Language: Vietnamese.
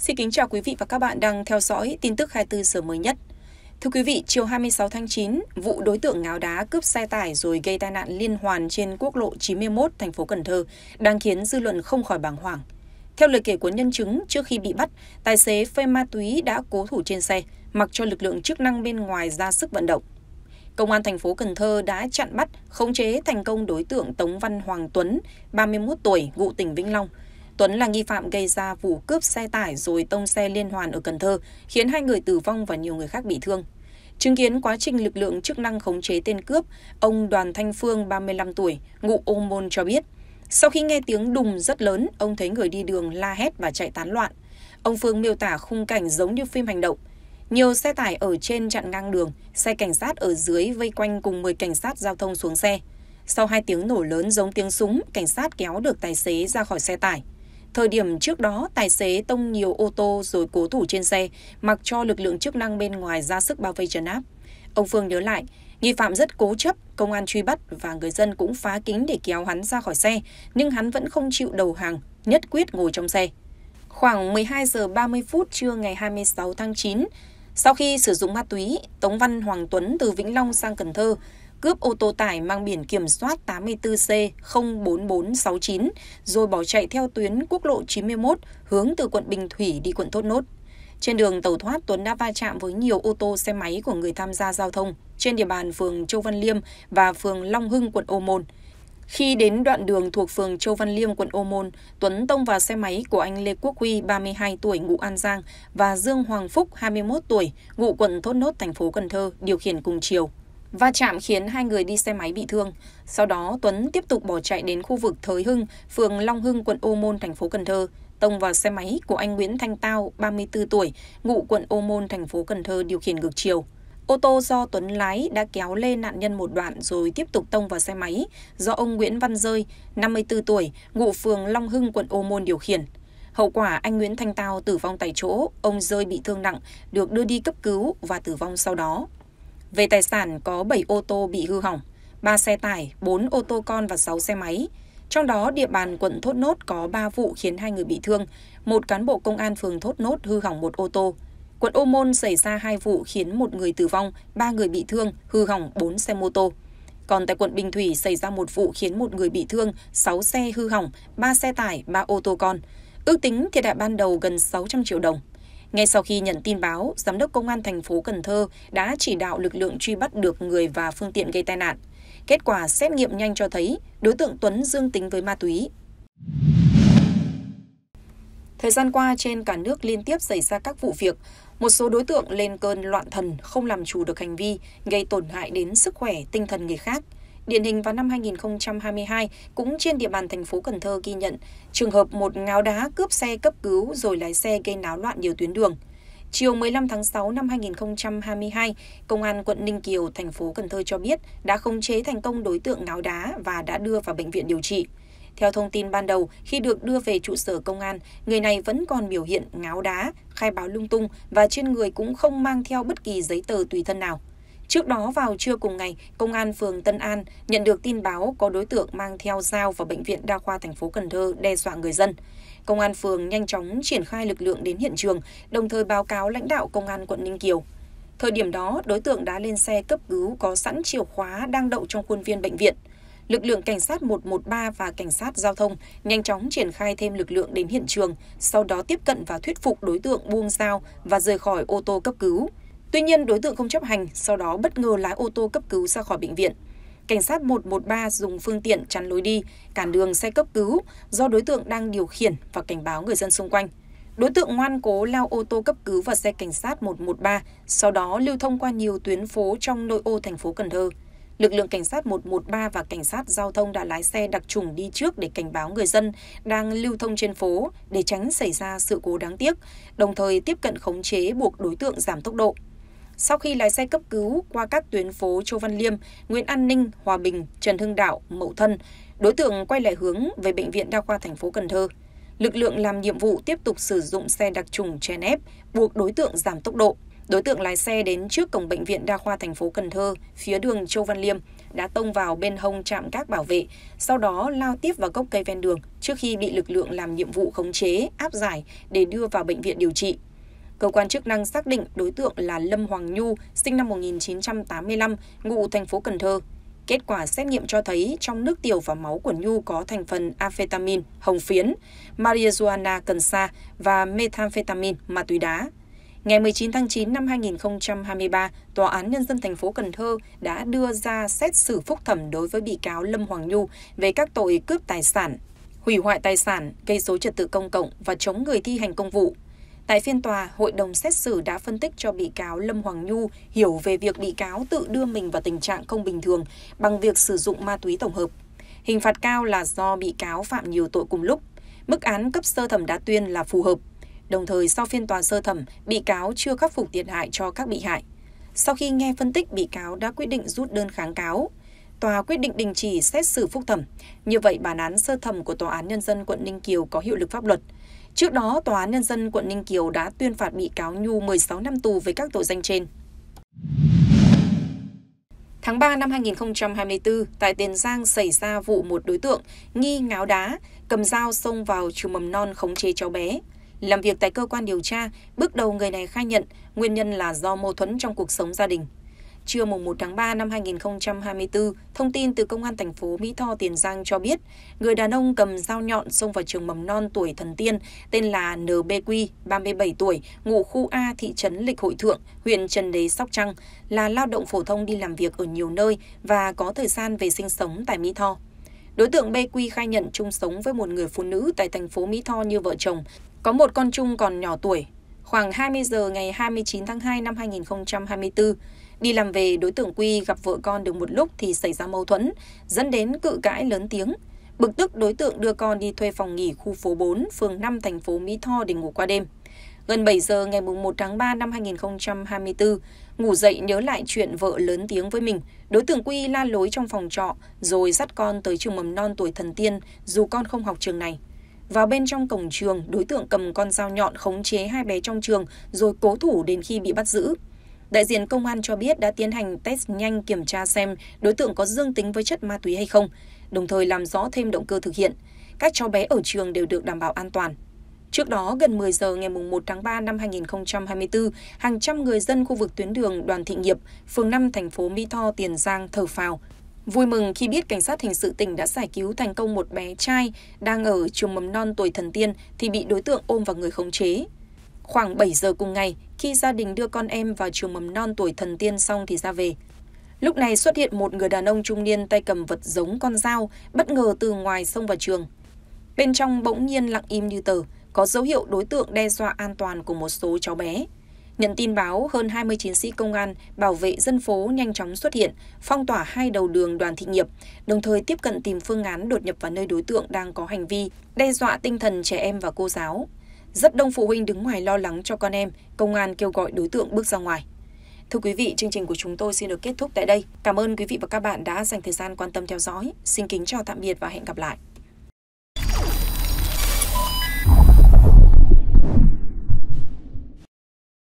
Xin kính chào quý vị và các bạn đang theo dõi tin tức 24 giờ mới nhất. Thưa quý vị, chiều 26 tháng 9, vụ đối tượng ngáo đá cướp xe tải rồi gây tai nạn liên hoàn trên quốc lộ 91 thành phố Cần Thơ đang khiến dư luận không khỏi bàng hoàng. Theo lời kể của nhân chứng, trước khi bị bắt, tài xế phê ma túy đã cố thủ trên xe, mặc cho lực lượng chức năng bên ngoài ra sức vận động. Công an thành phố Cần Thơ đã chặn bắt, khống chế thành công đối tượng Tống Văn Hoàng Tuấn, 31 tuổi, ngụ tỉnh Vĩnh Long. Tuấn là nghi phạm gây ra vụ cướp xe tải rồi tông xe liên hoàn ở Cần Thơ, khiến hai người tử vong và nhiều người khác bị thương. Chứng kiến quá trình lực lượng chức năng khống chế tên cướp, ông Đoàn Thanh Phương, 35 tuổi, ngụ Ô Môn cho biết, sau khi nghe tiếng đùng rất lớn, ông thấy người đi đường la hét và chạy tán loạn. Ông Phương miêu tả khung cảnh giống như phim hành động. Nhiều xe tải ở trên chặn ngang đường, xe cảnh sát ở dưới vây quanh cùng 10 cảnh sát giao thông xuống xe. Sau hai tiếng nổ lớn giống tiếng súng, cảnh sát kéo được tài xế ra khỏi xe tải. Thời điểm trước đó, tài xế tông nhiều ô tô rồi cố thủ trên xe, mặc cho lực lượng chức năng bên ngoài ra sức bao vây trấn áp. Ông Phương nhớ lại, nghi phạm rất cố chấp, công an truy bắt và người dân cũng phá kính để kéo hắn ra khỏi xe, nhưng hắn vẫn không chịu đầu hàng, nhất quyết ngồi trong xe. Khoảng 12 giờ 30 phút trưa ngày 26 tháng 9, sau khi sử dụng ma túy, Tống Văn Hoàng Tuấn từ Vĩnh Long sang Cần Thơ cướp ô tô tải mang biển kiểm soát 84C04469 rồi bỏ chạy theo tuyến quốc lộ 91 hướng từ quận Bình Thủy đi quận Thốt Nốt. Trên đường tàu thoát, Tuấn đã va chạm với nhiều ô tô xe máy của người tham gia giao thông trên địa bàn phường Châu Văn Liêm và phường Long Hưng, quận Ô Môn. Khi đến đoạn đường thuộc phường Châu Văn Liêm, quận Ô Môn, Tuấn tông vào xe máy của anh Lê Quốc Huy, 32 tuổi, ngụ An Giang, và Dương Hoàng Phúc, 21 tuổi, ngụ quận Thốt Nốt, thành phố Cần Thơ, điều khiển cùng chiều. Va chạm khiến hai người đi xe máy bị thương. Sau đó Tuấn tiếp tục bỏ chạy đến khu vực Thới Hưng, phường Long Hưng, quận Ô Môn, thành phố Cần Thơ, tông vào xe máy của anh Nguyễn Thanh Tao, 34 tuổi, ngụ quận Ô Môn, thành phố Cần Thơ điều khiển ngược chiều. Ô tô do Tuấn lái đã kéo lê nạn nhân một đoạn rồi tiếp tục tông vào xe máy do ông Nguyễn Văn Rơi, 54 tuổi, ngụ phường Long Hưng, quận Ô Môn điều khiển. Hậu quả anh Nguyễn Thanh Tao tử vong tại chỗ, ông Rơi bị thương nặng, được đưa đi cấp cứu và tử vong sau đó. Về tài sản có 7 ô tô bị hư hỏng, 3 xe tải, 4 ô tô con và 6 xe máy. Trong đó địa bàn quận Thốt Nốt có 3 vụ khiến hai người bị thương, một cán bộ công an phường Thốt Nốt hư hỏng một ô tô. Quận Ô Môn xảy ra hai vụ khiến một người tử vong, ba người bị thương, hư hỏng 4 xe mô tô. Còn tại quận Bình Thủy xảy ra một vụ khiến một người bị thương, 6 xe hư hỏng, 3 xe tải, 3 ô tô con. Ước tính thiệt hại ban đầu gần 600 triệu đồng. Ngay sau khi nhận tin báo, giám đốc công an thành phố Cần Thơ đã chỉ đạo lực lượng truy bắt được người và phương tiện gây tai nạn. Kết quả xét nghiệm nhanh cho thấy đối tượng Tuấn dương tính với ma túy. Thời gian qua trên cả nước liên tiếp xảy ra các vụ việc, một số đối tượng lên cơn loạn thần không làm chủ được hành vi, gây tổn hại đến sức khỏe, tinh thần người khác. Điển hình vào năm 2022, cũng trên địa bàn thành phố Cần Thơ ghi nhận trường hợp một ngáo đá cướp xe cấp cứu rồi lái xe gây náo loạn nhiều tuyến đường. Chiều 15 tháng 6 năm 2022, Công an quận Ninh Kiều, thành phố Cần Thơ cho biết đã khống chế thành công đối tượng ngáo đá và đã đưa vào bệnh viện điều trị. Theo thông tin ban đầu, khi được đưa về trụ sở công an, người này vẫn còn biểu hiện ngáo đá, khai báo lung tung và trên người cũng không mang theo bất kỳ giấy tờ tùy thân nào. Trước đó vào trưa cùng ngày, công an phường Tân An nhận được tin báo có đối tượng mang theo dao vào bệnh viện đa khoa thành phố Cần Thơ đe dọa người dân. Công an phường nhanh chóng triển khai lực lượng đến hiện trường, đồng thời báo cáo lãnh đạo công an quận Ninh Kiều. Thời điểm đó, đối tượng đã lên xe cấp cứu có sẵn chìa khóa đang đậu trong khuôn viên bệnh viện. Lực lượng cảnh sát 113 và cảnh sát giao thông nhanh chóng triển khai thêm lực lượng đến hiện trường, sau đó tiếp cận và thuyết phục đối tượng buông dao và rời khỏi ô tô cấp cứu. Tuy nhiên đối tượng không chấp hành, sau đó bất ngờ lái ô tô cấp cứu ra khỏi bệnh viện. Cảnh sát 113 dùng phương tiện chắn lối đi, cản đường xe cấp cứu do đối tượng đang điều khiển và cảnh báo người dân xung quanh. Đối tượng ngoan cố lao ô tô cấp cứu và xe cảnh sát 113, sau đó lưu thông qua nhiều tuyến phố trong nội ô thành phố Cần Thơ. Lực lượng cảnh sát 113 và cảnh sát giao thông đã lái xe đặc trùng đi trước để cảnh báo người dân đang lưu thông trên phố để tránh xảy ra sự cố đáng tiếc, đồng thời tiếp cận khống chế buộc đối tượng giảm tốc độ. Sau khi lái xe cấp cứu qua các tuyến phố Châu Văn Liêm, Nguyễn An Ninh, Hòa Bình, Trần Hưng Đạo, Mậu Thân, đối tượng quay lại hướng về bệnh viện đa khoa thành phố Cần Thơ. Lực lượng làm nhiệm vụ tiếp tục sử dụng xe đặc trùng chen ép, buộc đối tượng giảm tốc độ. Đối tượng lái xe đến trước cổng bệnh viện đa khoa thành phố Cần Thơ, phía đường Châu Văn Liêm, đã tông vào bên hông trạm các bảo vệ, sau đó lao tiếp vào gốc cây ven đường trước khi bị lực lượng làm nhiệm vụ khống chế, áp giải để đưa vào bệnh viện điều trị. Cơ quan chức năng xác định đối tượng là Lâm Hoàng Nhu, sinh năm 1985, ngụ thành phố Cần Thơ. Kết quả xét nghiệm cho thấy trong nước tiểu và máu của Nhu có thành phần amphetamine, hồng phiến, marijuana cần sa và methamphetamine, ma túy đá. Ngày 19 tháng 9 năm 2023, Tòa án Nhân dân thành phố Cần Thơ đã đưa ra xét xử phúc thẩm đối với bị cáo Lâm Hoàng Nhu về các tội cướp tài sản, hủy hoại tài sản, gây dối trật tự công cộng và chống người thi hành công vụ. Tại phiên tòa, hội đồng xét xử đã phân tích cho bị cáo Lâm Hoàng Nhu hiểu về việc bị cáo tự đưa mình vào tình trạng không bình thường bằng việc sử dụng ma túy tổng hợp. Hình phạt cao là do bị cáo phạm nhiều tội cùng lúc. Mức án cấp sơ thẩm đã tuyên là phù hợp. Đồng thời sau phiên tòa sơ thẩm, bị cáo chưa khắc phục thiệt hại cho các bị hại. Sau khi nghe phân tích, bị cáo đã quyết định rút đơn kháng cáo. Tòa quyết định đình chỉ xét xử phúc thẩm. Như vậy, bản án sơ thẩm của Tòa án Nhân dân quận Ninh Kiều có hiệu lực pháp luật. Trước đó, Tòa án Nhân dân quận Ninh Kiều đã tuyên phạt bị cáo Nhu 16 năm tù với các tội danh trên. Tháng 3 năm 2024, tại Tiền Giang xảy ra vụ một đối tượng nghi ngáo đá, cầm dao xông vào trường mầm non khống chế cháu bé. Làm việc tại cơ quan điều tra, bước đầu người này khai nhận nguyên nhân là do mâu thuẫn trong cuộc sống gia đình. Trưa mùng 1 tháng 3 năm 2024, thông tin từ công an thành phố Mỹ Tho Tiền Giang cho biết, người đàn ông cầm dao nhọn xông vào trường mầm non tuổi thần tiên tên là NBQ, 37 tuổi, ngụ khu A thị trấn Lịch Hội Thượng, huyện Trần Đế Sóc Trăng, là lao động phổ thông đi làm việc ở nhiều nơi và có thời gian về sinh sống tại Mỹ Tho. Đối tượng BQ khai nhận chung sống với một người phụ nữ tại thành phố Mỹ Tho như vợ chồng, có một con chung còn nhỏ tuổi. Khoảng 20 giờ ngày 29 tháng 2 năm 2024, Đi làm về, đối tượng Quy gặp vợ con được một lúc thì xảy ra mâu thuẫn, dẫn đến cự cãi lớn tiếng. Bực tức đối tượng đưa con đi thuê phòng nghỉ khu phố 4, phường 5 thành phố Mỹ Tho để ngủ qua đêm. Gần 7 giờ ngày 1 tháng 3 năm 2024, ngủ dậy nhớ lại chuyện vợ lớn tiếng với mình, đối tượng Quy la lối trong phòng trọ rồi dắt con tới trường mầm non tuổi thần tiên dù con không học trường này. Vào bên trong cổng trường, đối tượng cầm con dao nhọn khống chế hai bé trong trường rồi cố thủ đến khi bị bắt giữ. Đại diện công an cho biết đã tiến hành test nhanh kiểm tra xem đối tượng có dương tính với chất ma túy hay không, đồng thời làm rõ thêm động cơ thực hiện. Các cháu bé ở trường đều được đảm bảo an toàn. Trước đó, gần 10 giờ ngày 1 tháng 3 năm 2024, hàng trăm người dân khu vực tuyến đường Đoàn Thị Nghiệp, phường 5 thành phố Mỹ Tho, Tiền Giang thở phào. Vui mừng khi biết cảnh sát hình sự tỉnh đã giải cứu thành công một bé trai đang ở trường mầm non tuổi thần tiên thì bị đối tượng ôm vào người khống chế. Khoảng 7 giờ cùng ngày, khi gia đình đưa con em vào trường mầm non tuổi thần tiên xong thì ra về. Lúc này xuất hiện một người đàn ông trung niên tay cầm vật giống con dao, bất ngờ từ ngoài xông vào trường. Bên trong bỗng nhiên lặng im như tờ, có dấu hiệu đối tượng đe dọa an toàn của một số cháu bé. Nhận tin báo, hơn 20 chiến sĩ công an, bảo vệ dân phố nhanh chóng xuất hiện, phong tỏa hai đầu đường đoàn thị nghiệp, đồng thời tiếp cận tìm phương án đột nhập vào nơi đối tượng đang có hành vi, đe dọa tinh thần trẻ em và cô giáo. Rất đông phụ huynh đứng ngoài lo lắng cho con em, công an kêu gọi đối tượng bước ra ngoài. Thưa quý vị, chương trình của chúng tôi xin được kết thúc tại đây. Cảm ơn quý vị và các bạn đã dành thời gian quan tâm theo dõi. Xin kính chào tạm biệt và hẹn gặp lại.